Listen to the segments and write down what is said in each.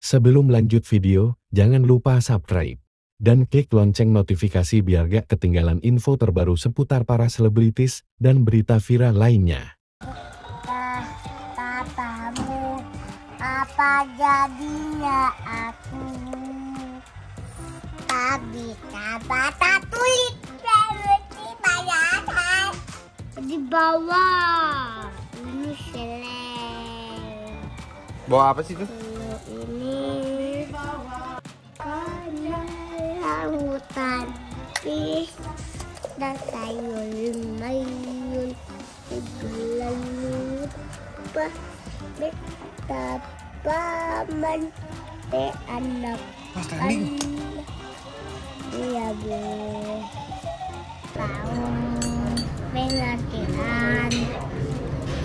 Sebelum lanjut video, jangan lupa subscribe dan klik lonceng notifikasi biar gak ketinggalan info terbaru seputar para selebritis dan berita viral lainnya. Tah, tatamu, apa jadinya aku? Bisa baca tulis seperti bayangan. Di bawah, ini seleng. Bawa apa sih itu? Karena lautan pis dan sayur mayun bulan lupa betapa man te anak Mas iya bu. Tahu. Pengertian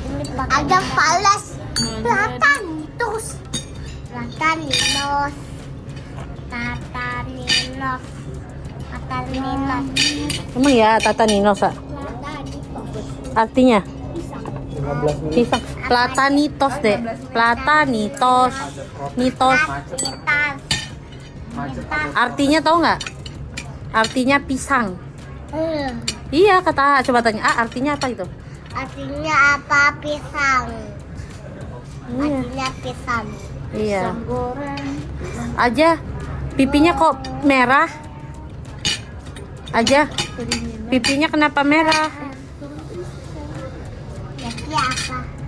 ini pakai ada palas plataninos plataninos Emang ya Tata Nino, Sa? Artinya? Pisang. Platanitos, deh. Platanitos. Nitos. Artinya tahu nggak? Artinya pisang. Eh, Iya, kata. Coba tanya A, artinya apa itu? Artinya apa pisang? Iya. Artinya pisang. Iya. Aja, pipinya kok merah? Aja, pipinya kenapa merah?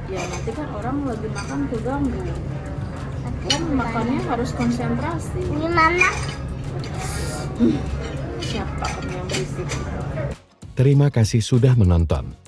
Ya nanti kan orang lagi makan keganggu. Kan makannya harus konsentrasi. Ini mana? Siapa yang berisik? Terima kasih sudah menonton.